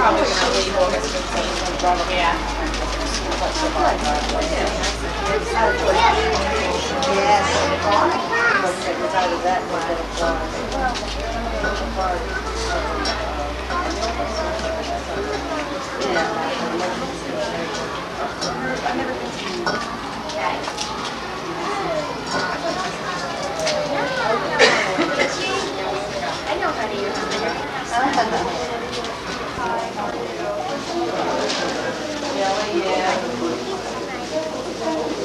probably gonna leave August fifteenth, yeah.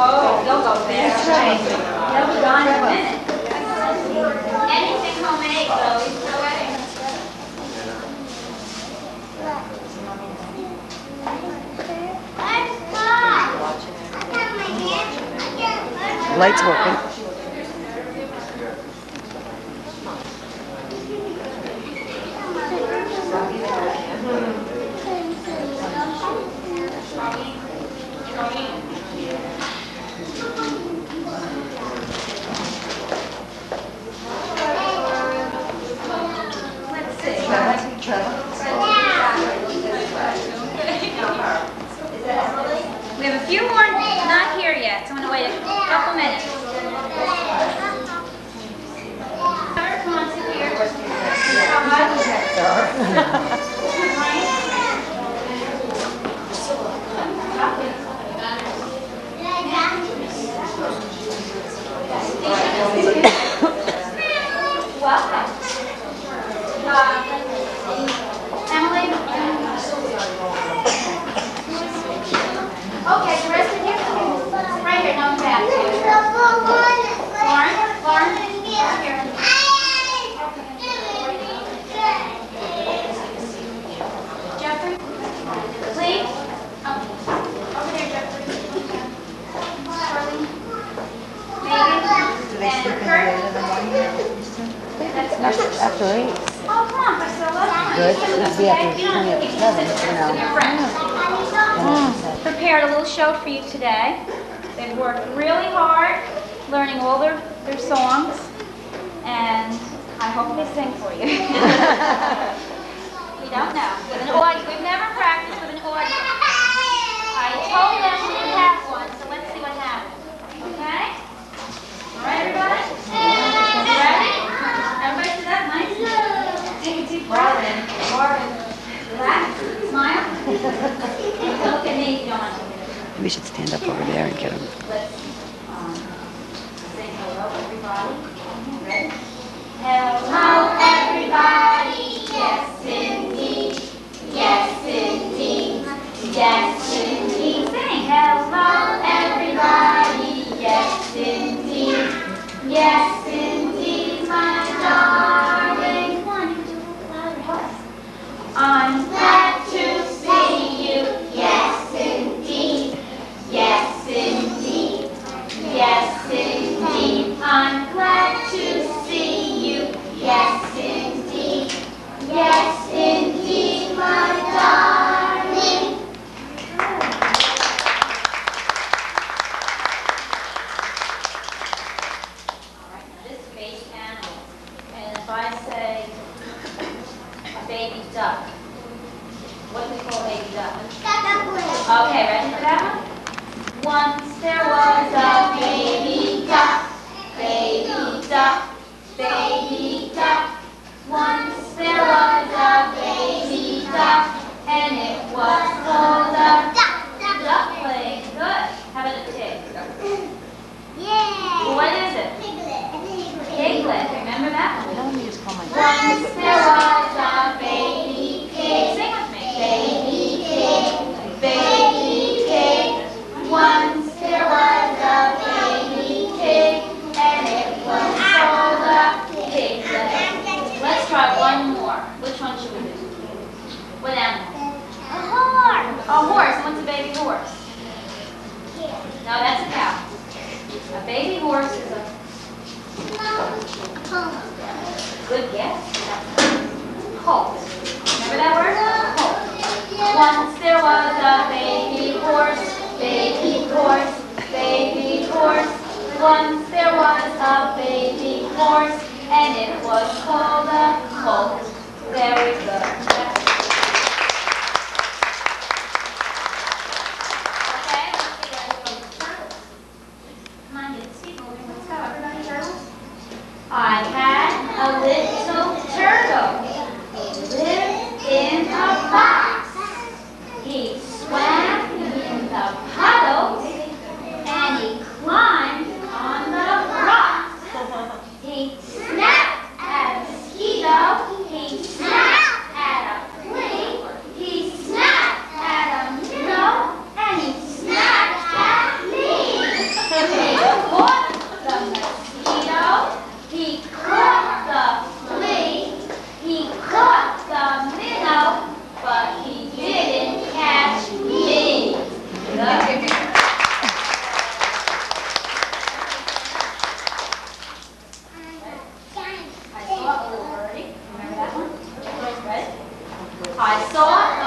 Oh, they'll go there. They'll be gone in a minute. Anything homemade, though, you throw away. Light's working. Let's see. We have a few more not here yet, so I'm gonna wait a couple minutes. Come on, sit here. Welcome. Uh, Emily? Okay, the rest of you? Right here, no back. Lauren? Lauren? Here. Jeffrey? Lee? Oh, Over there, Jeffrey. Charlie? Megan? And Kurt? That's Priscilla. Good. It'd be after, only have after seven, you know. your. Prepared a little show for you today. They've worked really hard, learning all their, their songs, and I hope they sing for you. We don't know. With an audience, we've never practiced with an audience. I told them we'd have baby duck, what do we call a baby duck? Okay, ready for that one? Once there was a baby duck, baby duck, baby duck. Once there was a baby duck, and it was called a duckling. Good. How about a pig? What is it? Piglet. Piglet. Remember that one? Tell me just call my. Once good guess. Colt. Remember that word? Colt. Once there was a baby horse, baby horse, baby horse. Once there was a baby horse, and it was called a colt. Very good. Sốt.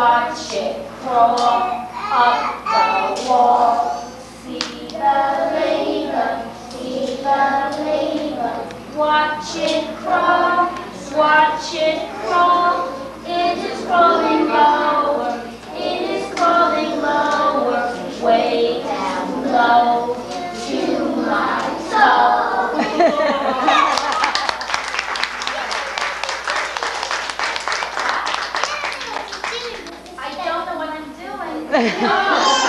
watch it crawl up the wall. See the ladle, see the ladle, watch it crawl, watch it crawl. It is crawling lower, it is crawling lower, way down low. Oh.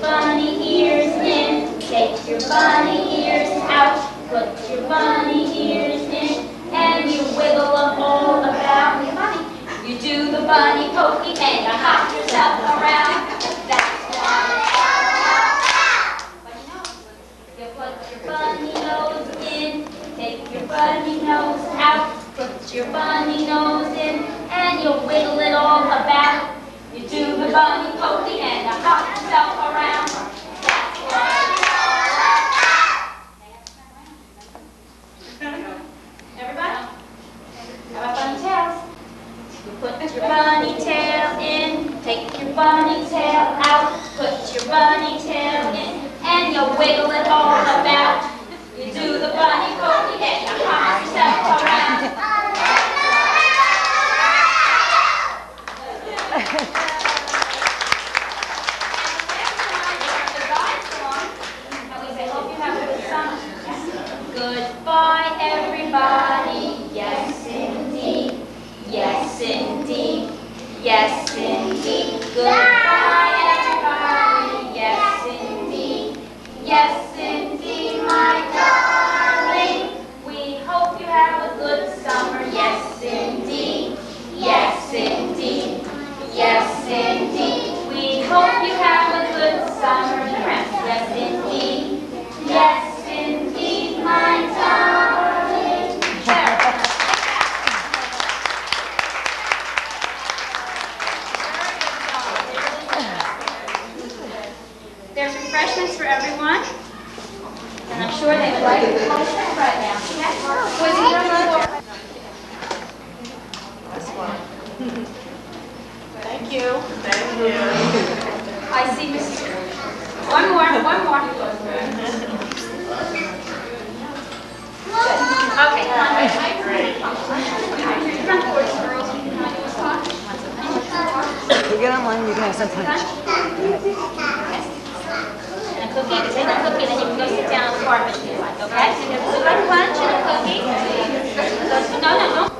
bunny ears in, take your bunny ears out, put your bunny ears in, and you wiggle them all about. You do the bunny pokey and you hop yourself around. That's why put your bunny nose in, take your bunny nose out, put your bunny nose in, and you wiggle it all about. You do the bunny, poke the end, hop yourself around. My darling. We hope you have a good summer. Yes, indeed. Yes, indeed. Yes, indeed. We hope you have a good summer. Yes, indeed. Yes, indeed, my darling. There's refreshments for everyone. And I'm sure they would like come right now. Was he on Thank you. Thank you. I see Mrs. One more, one more. Okay, come on, you get online, you can have some punch. And cookie, you can take a cookie, then you can go sit down if you like, okay? So you have a lunch and a cookie. No, no, don't